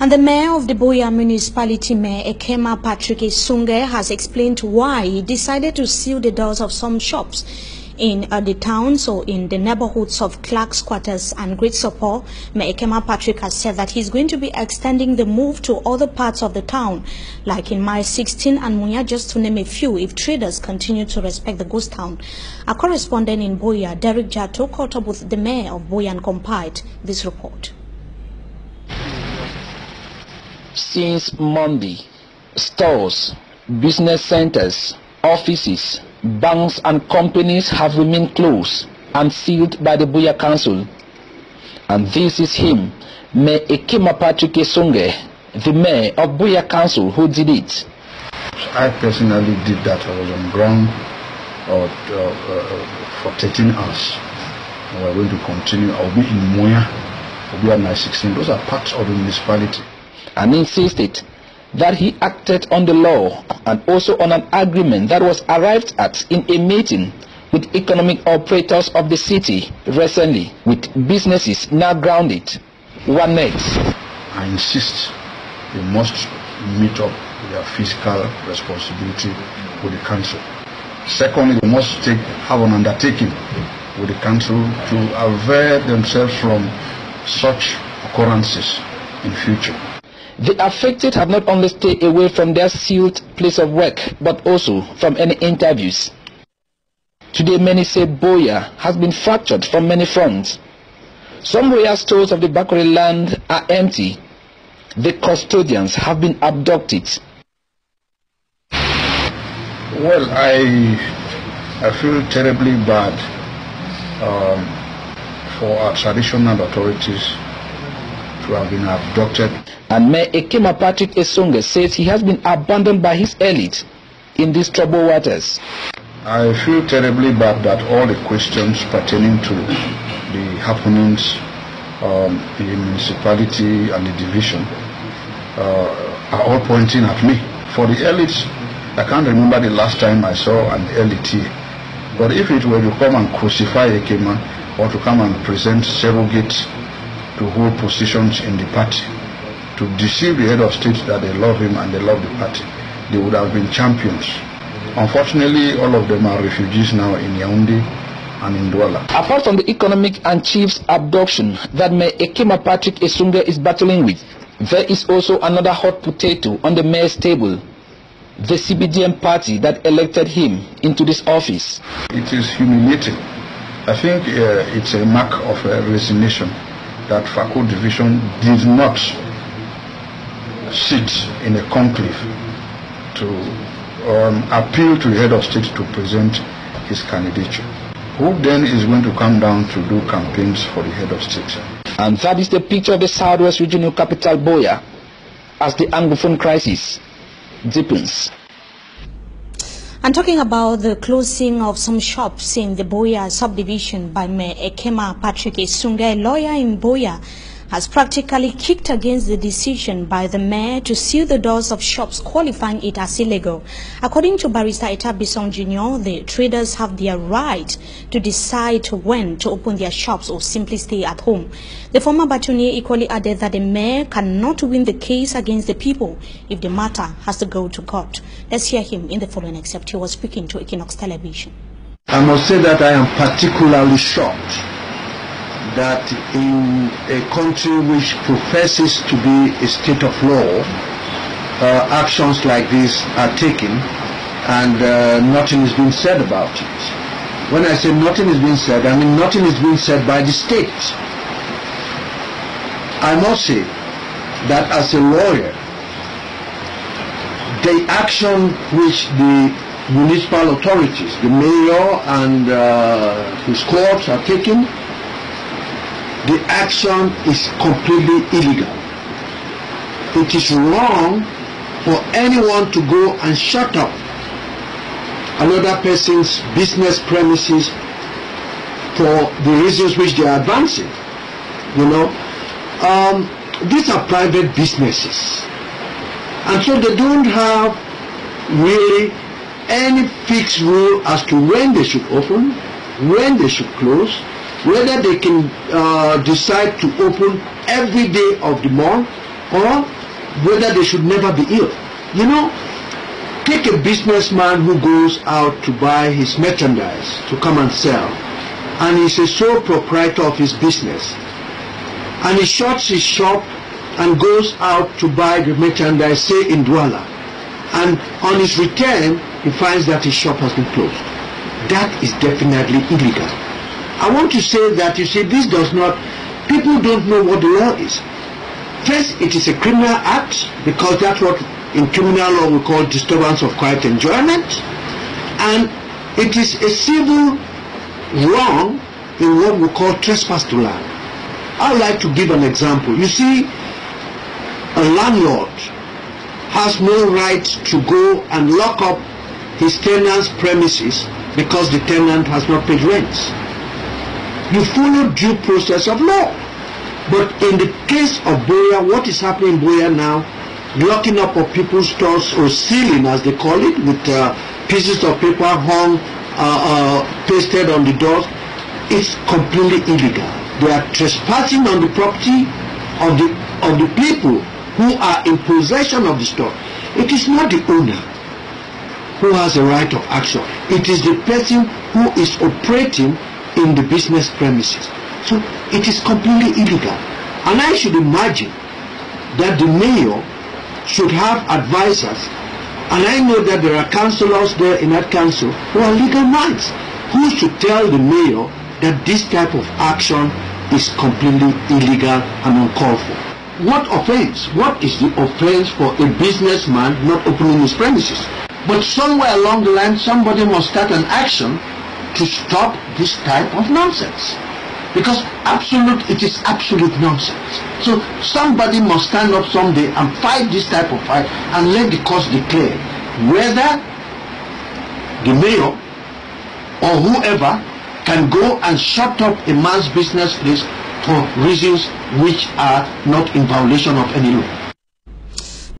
And the mayor of the Buea municipality, Mayor Ekema Patrick Esunge, has explained why he decided to seal the doors of some shops in uh, the towns or in the neighborhoods of Clark's Quarters and Great Soppo. Mayor Ekema Patrick has said that he's going to be extending the move to other parts of the town, like in Mile 16 and Munya, just to name a few, if traders continue to respect the ghost town. A correspondent in Buea, Derek Jato, caught up with the mayor of Buea and compiled this report. Since Monday, stores, business centers, offices, banks and companies have remained closed and sealed by the Buea Council. And this is him, Mayor Ekema Patrick Esunge, the mayor of Buea Council, who did it. I personally did that. I was on ground uh, uh, for 13 hours. We're going to continue. I'll be in Muea, I'll be at 916. Those are parts of the municipality and insisted that he acted on the law and also on an agreement that was arrived at in a meeting with economic operators of the city recently with businesses now grounded. One next. I insist they must meet up their fiscal responsibility with the council. Secondly, they must take, have an undertaking with the council to avert themselves from such occurrences in future. The affected have not only stayed away from their sealed place of work, but also from any interviews. Today, many say Buea has been fractured from many fronts. Some royal stores of the Bakweri land are empty. The custodians have been abducted. Well, I, I feel terribly bad um, for our traditional authorities to have been abducted. And Mayor Ekema Patrick Esunge says he has been abandoned by his elite in these troubled waters. I feel terribly bad that all the questions pertaining to the happenings um, in the municipality and the division uh, are all pointing at me. For the elites, I can't remember the last time I saw an elite here. But if it were to come and crucify Ekema or to come and present surrogates to hold positions in the party, to deceive the head of state that they love him and they love the party, they would have been champions. Unfortunately, all of them are refugees now in Yaoundé and in Douala. Apart from the economic and chief's abduction that Mayor Ekema Patrick Esunge is battling with, there is also another hot potato on the mayor's table. The CPDM party that elected him into this office. It is humiliating. I think uh, it's a mark of uh, resignation that Fako division did not sit in a conclave to um, appeal to the head of state to present his candidature. Who then is going to come down to do campaigns for the head of state? And that is the picture of the Southwest Regional Capital, Buea, as the Anglophone crisis deepens. And talking about the closing of some shops in the Buea subdivision by Mayor Ekema Patrick Esunge, a lawyer in Buea, has practically kicked against the decision by the mayor to seal the doors of shops qualifying it as illegal. According to Barrister Eta Besong Jr., the traders have their right to decide when to open their shops or simply stay at home. The former bâtonnier equally added that the mayor cannot win the case against the people if the matter has to go to court. Let's hear him in the following except he was speaking to Equinox Television. I must say that I am particularly shocked that in a country which professes to be a state of law, uh, actions like this are taken and uh, nothing is being said about it. When I say nothing is being said, I mean nothing is being said by the state. I must say that as a lawyer, the action which the municipal authorities, the mayor and uh, his courts are taking the action is completely illegal. It is wrong for anyone to go and shut up another person's business premises for the reasons which they are advancing. You know, um, these are private businesses. And so they don't have really any fixed rule as to when they should open, when they should close, whether they can uh, decide to open every day of the month or whether they should never be ill. You know, take a businessman who goes out to buy his merchandise to come and sell, and he's a sole proprietor of his business, and he shuts his shop and goes out to buy the merchandise, say in Douala, and on his return, he finds that his shop has been closed. That is definitely illegal. I want to say that, you see, this does not, people don't know what the law is. First, it is a criminal act because that's what in criminal law we call disturbance of quiet enjoyment. And it is a civil wrong in what we call trespass to land. I would like to give an example. You see, a landlord has no right to go and lock up his tenant's premises because the tenant has not paid rent. You follow due process of law. But in the case of Buea, what is happening in Buea now, locking up of people's stores or sealing as they call it, with uh, pieces of paper hung, uh, uh, pasted on the doors, it's completely illegal. They are trespassing on the property of the, of the people who are in possession of the store. It is not the owner who has a right of action. It is the person who is operating in the business premises. So it is completely illegal. And I should imagine that the mayor should have advisors. And I know that there are councillors there in that council who are legal minds who should tell the mayor that this type of action is completely illegal and uncalled for. What offense? What is the offense for a businessman not opening his premises? But somewhere along the line, somebody must start an action to stop this type of nonsense. Because absolute, it is absolute nonsense. So somebody must stand up someday and fight this type of fight and let the court declare whether the mayor or whoever can go and shut up a man's business place for reasons which are not in violation of any law.